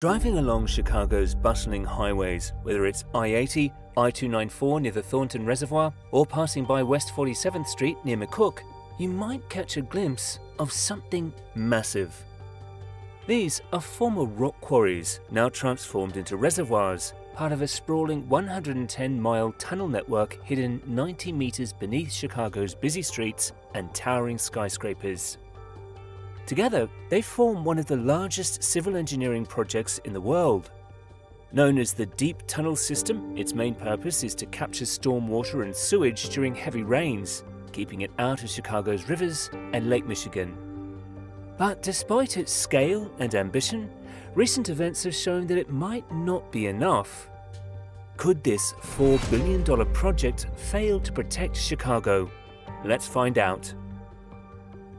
Driving along Chicago's bustling highways, whether it's I 80, I 294 near the Thornton Reservoir, or passing by West 47th Street near McCook, you might catch a glimpse of something massive. These are former rock quarries, now transformed into reservoirs, part of a sprawling 110 mile tunnel network hidden 90 metres beneath Chicago's busy streets and towering skyscrapers. Together, they form one of the largest civil engineering projects in the world. Known as the Deep Tunnel System, its main purpose is to capture stormwater and sewage during heavy rains, keeping it out of Chicago's rivers and Lake Michigan. But despite its scale and ambition, recent events have shown that it might not be enough. Could this $4 billion project fail to protect Chicago? Let's find out.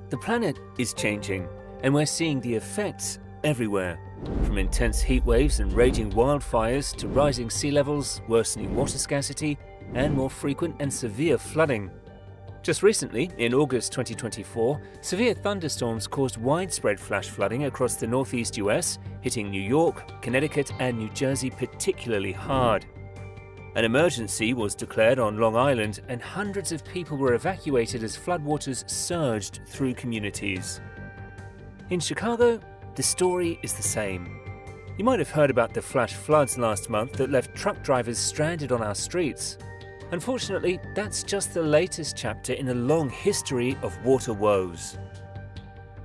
The planet is changing, and we're seeing the effects everywhere. From intense heat waves and raging wildfires to rising sea levels, worsening water scarcity, and more frequent and severe flooding. Just recently, in August 2024, severe thunderstorms caused widespread flash flooding across the northeast US, hitting New York, Connecticut, and New Jersey particularly hard. An emergency was declared on Long Island, and hundreds of people were evacuated as floodwaters surged through communities. In Chicago, the story is the same. You might have heard about the flash floods last month that left truck drivers stranded on our streets. Unfortunately, that's just the latest chapter in a long history of water woes.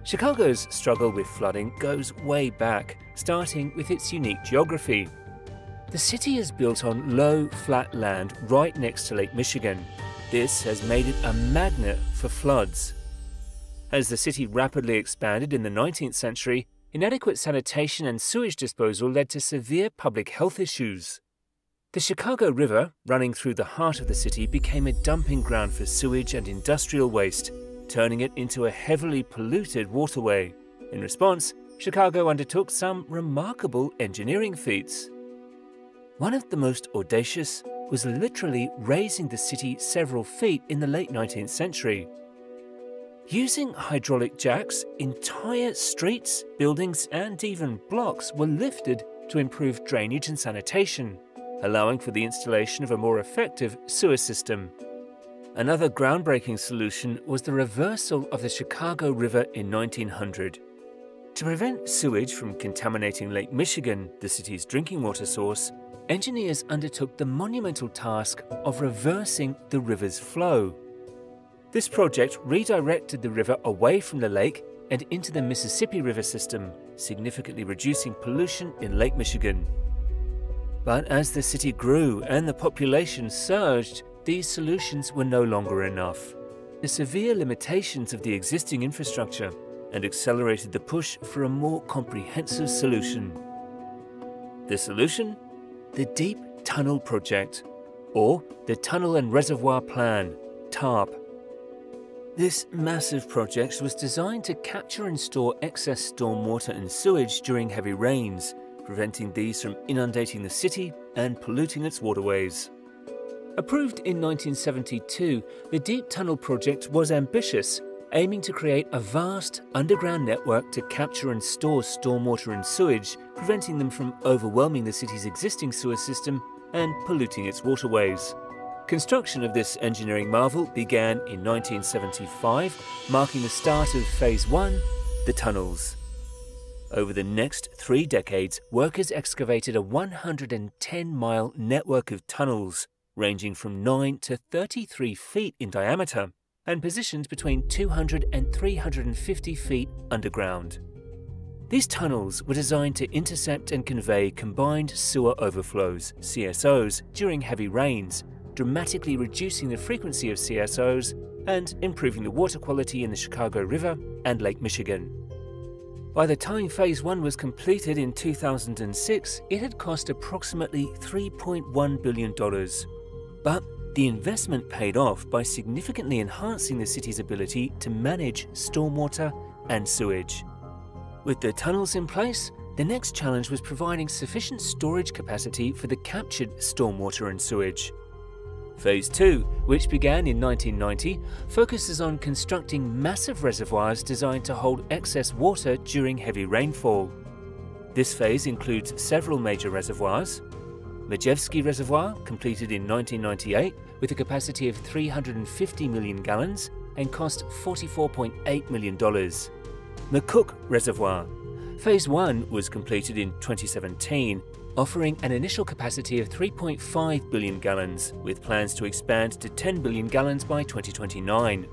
Chicago's struggle with flooding goes way back, starting with its unique geography. The city is built on low, flat land right next to Lake Michigan. This has made it a magnet for floods. As the city rapidly expanded in the 19th century, inadequate sanitation and sewage disposal led to severe public health issues. The Chicago River, running through the heart of the city, became a dumping ground for sewage and industrial waste, turning it into a heavily polluted waterway. In response, Chicago undertook some remarkable engineering feats. One of the most audacious was literally raising the city several feet in the late 19th century. Using hydraulic jacks, entire streets, buildings, and even blocks were lifted to improve drainage and sanitation, allowing for the installation of a more effective sewer system. Another groundbreaking solution was the reversal of the Chicago River in 1900. To prevent sewage from contaminating Lake Michigan, the city's drinking water source, engineers undertook the monumental task of reversing the river's flow. This project redirected the river away from the lake and into the Mississippi River system, significantly reducing pollution in Lake Michigan. But as the city grew and the population surged, these solutions were no longer enough. The severe limitations of the existing infrastructure and accelerated the push for a more comprehensive solution. The solution the Deep Tunnel Project, or the Tunnel and Reservoir Plan, TARP. This massive project was designed to capture and store excess stormwater and sewage during heavy rains, preventing these from inundating the city and polluting its waterways. Approved in 1972, the Deep Tunnel Project was ambitious aiming to create a vast underground network to capture and store stormwater and sewage, preventing them from overwhelming the city's existing sewer system and polluting its waterways. Construction of this engineering marvel began in 1975, marking the start of Phase 1, the tunnels. Over the next three decades, workers excavated a 110 mile network of tunnels, ranging from 9 to 33 feet in diameter and positioned between 200 and 350 feet underground. These tunnels were designed to intercept and convey combined sewer overflows, CSOs, during heavy rains, dramatically reducing the frequency of CSOs and improving the water quality in the Chicago River and Lake Michigan. By the time Phase 1 was completed in 2006, it had cost approximately $3.1 billion. But the investment paid off by significantly enhancing the city's ability to manage stormwater and sewage. With the tunnels in place, the next challenge was providing sufficient storage capacity for the captured stormwater and sewage. Phase 2, which began in 1990, focuses on constructing massive reservoirs designed to hold excess water during heavy rainfall. This phase includes several major reservoirs. Majewski Reservoir, completed in 1998 with a capacity of 350 million gallons and cost $44.8 million. McCook Reservoir. Phase 1 was completed in 2017, offering an initial capacity of 3.5 billion gallons, with plans to expand to 10 billion gallons by 2029.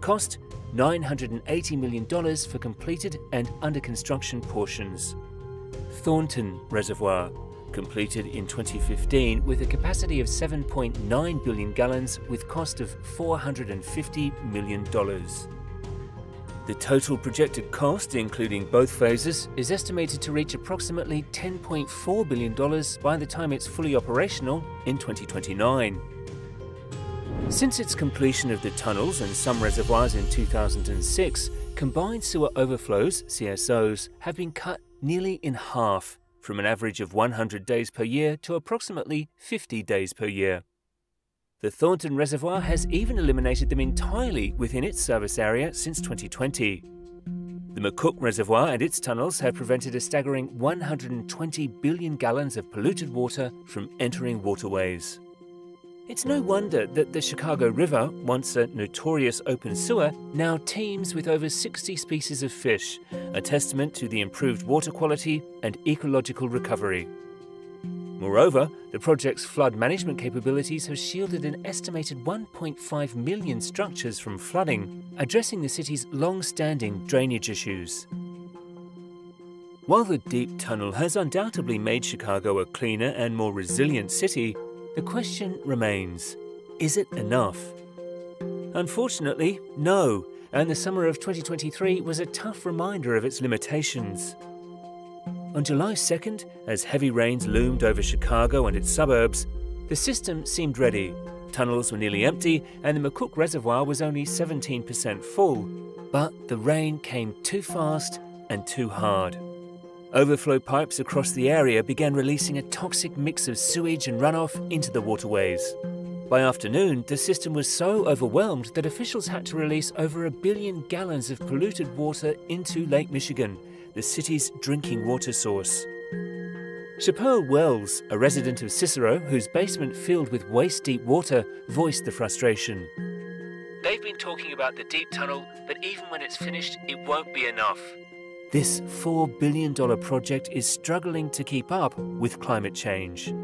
Cost $980 million for completed and under construction portions. Thornton Reservoir, completed in 2015 with a capacity of 7.9 billion gallons with cost of $450 million. The total projected cost, including both phases, is estimated to reach approximately $10.4 billion by the time it's fully operational in 2029. Since its completion of the tunnels and some reservoirs in 2006, combined sewer overflows, CSOs, have been cut nearly in half, from an average of 100 days per year to approximately 50 days per year. The Thornton Reservoir has even eliminated them entirely within its service area since 2020. The McCook Reservoir and its tunnels have prevented a staggering 120 billion gallons of polluted water from entering waterways. It's no wonder that the Chicago River, once a notorious open sewer, now teems with over 60 species of fish, a testament to the improved water quality and ecological recovery. Moreover, the project's flood management capabilities have shielded an estimated 1.5 million structures from flooding, addressing the city's long standing drainage issues. While the deep tunnel has undoubtedly made Chicago a cleaner and more resilient city, the question remains is it enough? Unfortunately, no, and the summer of 2023 was a tough reminder of its limitations. On July 2nd, as heavy rains loomed over Chicago and its suburbs, the system seemed ready. Tunnels were nearly empty, and the McCook Reservoir was only 17% full. But the rain came too fast and too hard. Overflow pipes across the area began releasing a toxic mix of sewage and runoff into the waterways. By afternoon, the system was so overwhelmed that officials had to release over a billion gallons of polluted water into Lake Michigan, the city's drinking water source. Chappelle Wells, a resident of Cicero whose basement filled with waist deep water, voiced the frustration. They've been talking about the deep tunnel, but even when it's finished, it won't be enough. This $4 billion project is struggling to keep up with climate change.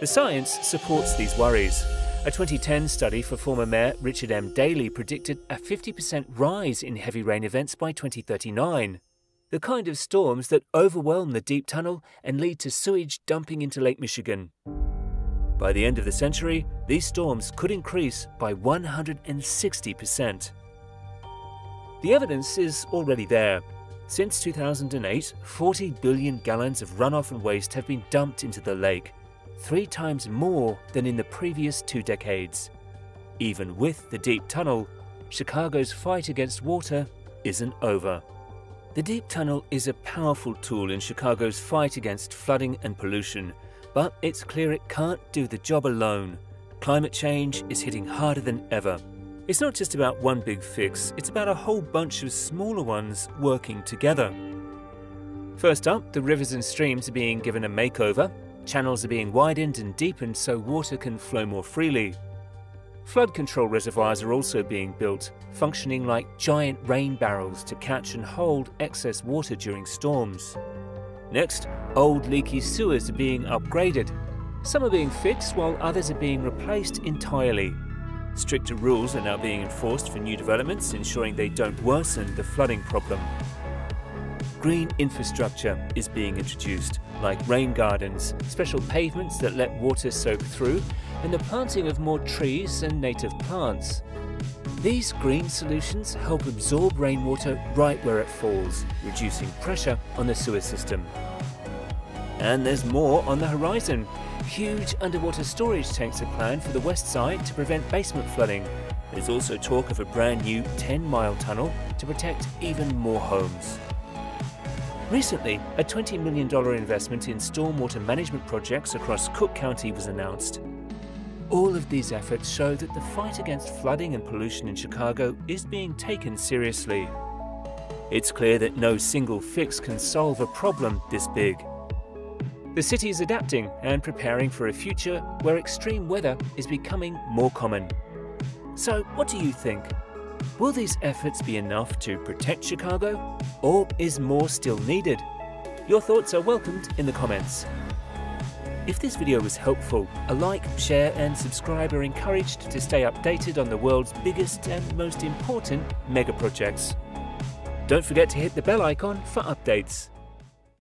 The science supports these worries. A 2010 study for former Mayor Richard M. Daley predicted a 50% rise in heavy rain events by 2039. The kind of storms that overwhelm the deep tunnel and lead to sewage dumping into Lake Michigan. By the end of the century, these storms could increase by 160%. The evidence is already there. Since 2008, 40 billion gallons of runoff and waste have been dumped into the lake, three times more than in the previous two decades. Even with the deep tunnel, Chicago's fight against water isn't over. The deep tunnel is a powerful tool in Chicago's fight against flooding and pollution, but it's clear it can't do the job alone. Climate change is hitting harder than ever. It's not just about one big fix, it's about a whole bunch of smaller ones working together. First up, the rivers and streams are being given a makeover, channels are being widened and deepened so water can flow more freely. Flood control reservoirs are also being built, functioning like giant rain barrels to catch and hold excess water during storms. Next, old leaky sewers are being upgraded. Some are being fixed while others are being replaced entirely. Stricter rules are now being enforced for new developments, ensuring they don't worsen the flooding problem. Green infrastructure is being introduced, like rain gardens, special pavements that let water soak through, and the planting of more trees and native plants. These green solutions help absorb rainwater right where it falls, reducing pressure on the sewer system. And there's more on the horizon. Huge underwater storage tanks are planned for the west side to prevent basement flooding. There's also talk of a brand new 10 mile tunnel to protect even more homes. Recently, a $20 million investment in stormwater management projects across Cook County was announced. All of these efforts show that the fight against flooding and pollution in Chicago is being taken seriously. It's clear that no single fix can solve a problem this big. The city is adapting and preparing for a future where extreme weather is becoming more common. So, what do you think? Will these efforts be enough to protect Chicago, or is more still needed? Your thoughts are welcomed in the comments. If this video was helpful, a like, share and subscribe are encouraged to stay updated on the world's biggest and most important mega projects. Don't forget to hit the bell icon for updates.